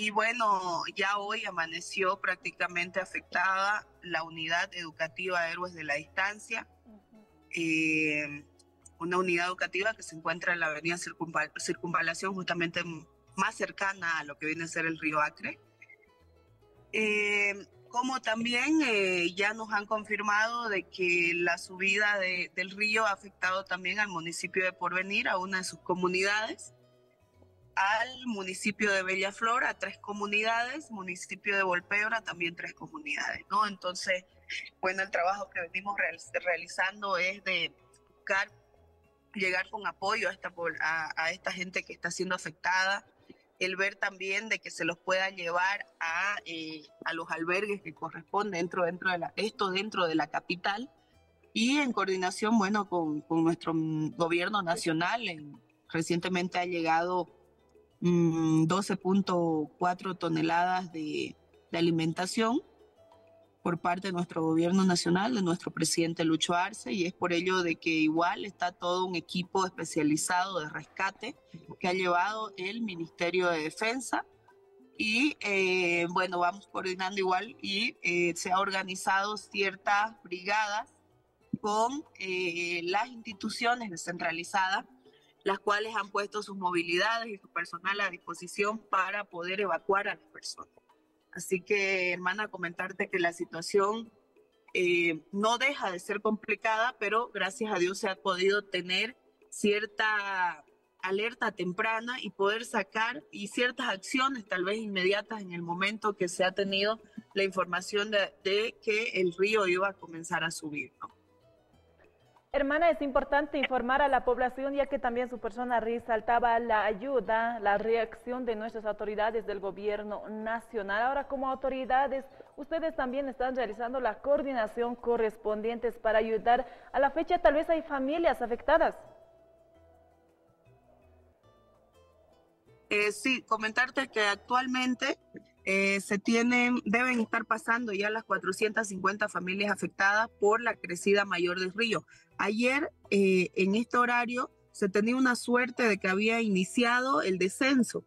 Y bueno, ya hoy amaneció prácticamente afectada la unidad educativa Héroes de la Distancia, eh, una unidad educativa que se encuentra en la avenida Circunvalación, justamente más cercana a lo que viene a ser el río Acre. Eh, como también eh, ya nos han confirmado de que la subida del río ha afectado también al municipio de Porvenir, a una de sus comunidades al municipio de Bellaflor, a tres comunidades, municipio de Volpebra también tres comunidades, ¿no? Entonces, bueno, el trabajo que venimos realizando es de buscar llegar con apoyo a esta, a, esta gente que está siendo afectada, el ver también de que se los pueda llevar a, eh, a los albergues que corresponden dentro, dentro de esto dentro de la capital y en coordinación, bueno, con, con nuestro gobierno nacional. En, recientemente ha llegado 12.4 mm, toneladas de, alimentación por parte de nuestro gobierno nacional, de nuestro presidente Lucho Arce, y es por ello de que igual está todo un equipo especializado de rescate que ha llevado el Ministerio de Defensa. Y eh, bueno, vamos coordinando igual y eh, se ha organizado ciertas brigadas con eh, las instituciones descentralizadas las cuales han puesto sus movilidades y su personal a disposición para poder evacuar a las personas. Así que, hermana, comentarte que la situación eh, no deja de ser complicada, pero gracias a Dios se ha podido tener cierta alerta temprana y poder sacar y ciertas acciones tal vez inmediatas en el momento que se ha tenido la información de, que el río iba a comenzar a subir. Hermana, es importante informar a la población ya que también su persona resaltaba la ayuda, la reacción de nuestras autoridades del gobierno nacional. Ahora, como autoridades, ustedes también están realizando la coordinación correspondientes para ayudar. A la fecha tal vez hay familias afectadas. Eh, sí, comentarte que actualmente eh, se tienen, deben estar pasando ya las 450 familias afectadas por la crecida mayor del río. Ayer, eh, en este horario, se tenía una suerte de que había iniciado el descenso.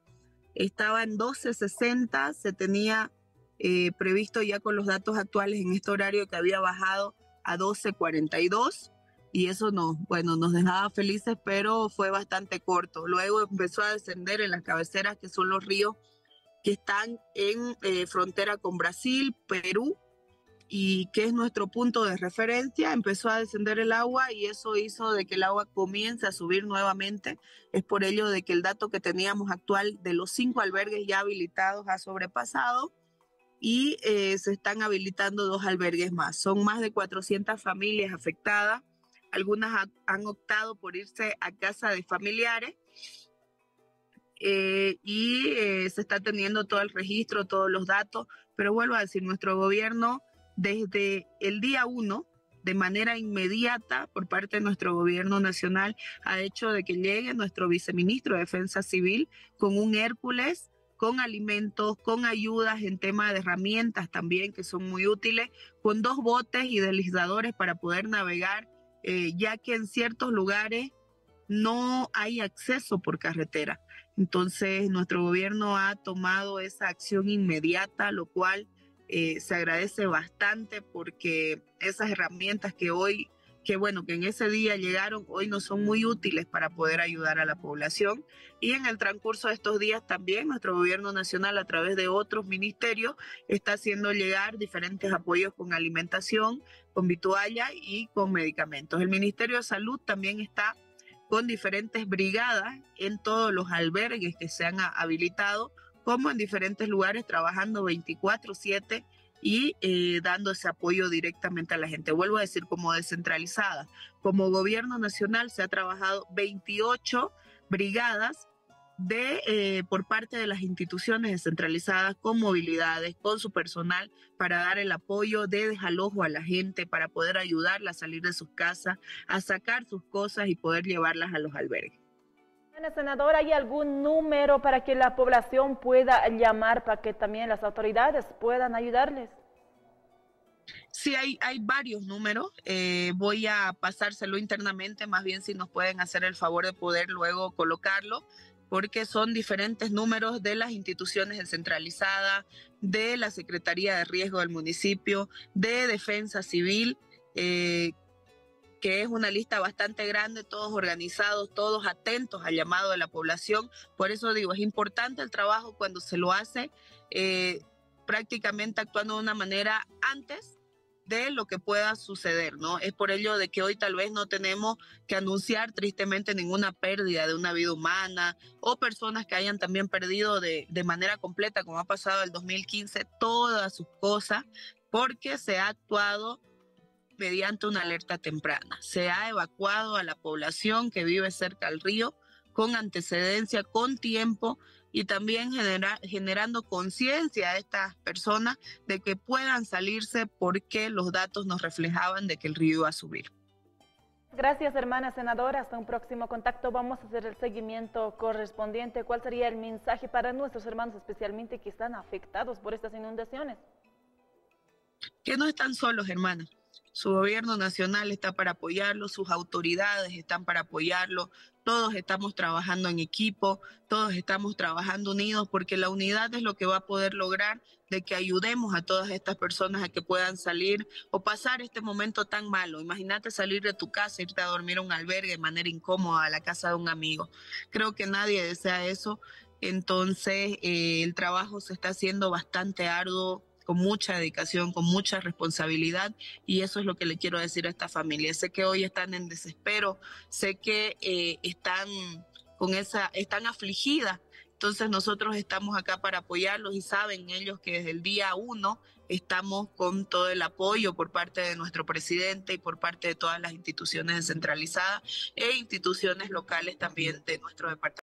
Estaba en 12.60, se tenía eh, previsto ya con los datos actuales en este horario que había bajado a 12.42 y eso nos, bueno, nos dejaba felices, pero fue bastante corto. Luego empezó a descender en las cabeceras que son los ríos que están en eh, frontera con Brasil, Perú, y que es nuestro punto de referencia, empezó a descender el agua y eso hizo de que el agua comience a subir nuevamente. Es por ello de que el dato que teníamos actual de los cinco albergues ya habilitados ha sobrepasado y eh, se están habilitando dos albergues más. Son más de 400 familias afectadas. Algunas han optado por irse a casa de familiares eh, y eh, se está teniendo todo el registro, todos los datos, pero vuelvo a decir, nuestro gobierno desde el día uno, de manera inmediata, por parte de nuestro gobierno nacional, ha hecho de que llegue nuestro viceministro de Defensa Civil con un Hércules con alimentos, con ayudas en tema de herramientas también que son muy útiles, con dos botes y deslizadores para poder navegar, eh, ya que en ciertos lugares no hay acceso por carretera. Entonces, nuestro gobierno ha tomado esa acción inmediata, lo cual eh, se agradece bastante porque esas herramientas que hoy, que bueno, que en ese día llegaron, hoy no son muy útiles para poder ayudar a la población. Y en el transcurso de estos días también nuestro gobierno nacional a través de otros ministerios está haciendo llegar diferentes apoyos con alimentación, con vitualla y con medicamentos. El Ministerio de Salud también está con diferentes brigadas en todos los albergues que se han habilitado, como en diferentes lugares, trabajando 24/7 y eh, dando ese apoyo directamente a la gente. Vuelvo a decir, como descentralizada. Como gobierno nacional se ha trabajado 28 brigadas de, eh, por parte de las instituciones descentralizadas con movilidades, con su personal, para dar el apoyo de desalojo a la gente, para poder ayudarla a salir de sus casas, a sacar sus cosas y poder llevarlas a los albergues. Senadora, ¿hay algún número para que la población pueda llamar para que también las autoridades puedan ayudarles? Sí, hay, hay varios números. Eh, voy a pasárselo internamente, más bien si nos pueden hacer el favor de poder luego colocarlo porque son diferentes números de las instituciones descentralizadas, de la Secretaría de Riesgo del municipio, de Defensa Civil, eh, que es una lista bastante grande, todos organizados, todos atentos al llamado de la población. Por eso digo, es importante el trabajo cuando se lo hace eh, prácticamente actuando de una manera antes de lo que pueda suceder, ¿no? Es por ello de que hoy tal vez no tenemos que anunciar tristemente ninguna pérdida de una vida humana o personas que hayan también perdido de, de manera completa, como ha pasado el 2015, todas sus cosas, porque se ha actuado mediante una alerta temprana. Se ha evacuado a la población que vive cerca al río con antecedencia, con tiempo y también generando conciencia a estas personas de que puedan salirse porque los datos nos reflejaban de que el río iba a subir. Gracias, hermana senadora. Hasta un próximo contacto. Vamos a hacer el seguimiento correspondiente. ¿Cuál sería el mensaje para nuestros hermanos, especialmente que están afectados por estas inundaciones? Que no están solos, hermanas su gobierno nacional está para apoyarlo, sus autoridades están para apoyarlo, todos estamos trabajando en equipo, todos estamos trabajando unidos porque la unidad es lo que va a poder lograr de que ayudemos a todas estas personas a que puedan salir o pasar este momento tan malo. Imagínate salir de tu casa, irte a dormir a un albergue de manera incómoda a la casa de un amigo. Creo que nadie desea eso. Entonces, eh, el trabajo se está haciendo bastante arduo, con mucha dedicación, con mucha responsabilidad y eso es lo que le quiero decir a esta familia. Sé que hoy están en desespero, sé que eh, están con esa, están afligidas. Entonces nosotros estamos acá para apoyarlos y saben ellos que desde el día uno estamos con todo el apoyo por parte de nuestro presidente y por parte de todas las instituciones descentralizadas e instituciones locales también de nuestro departamento.